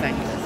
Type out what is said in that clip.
свидания.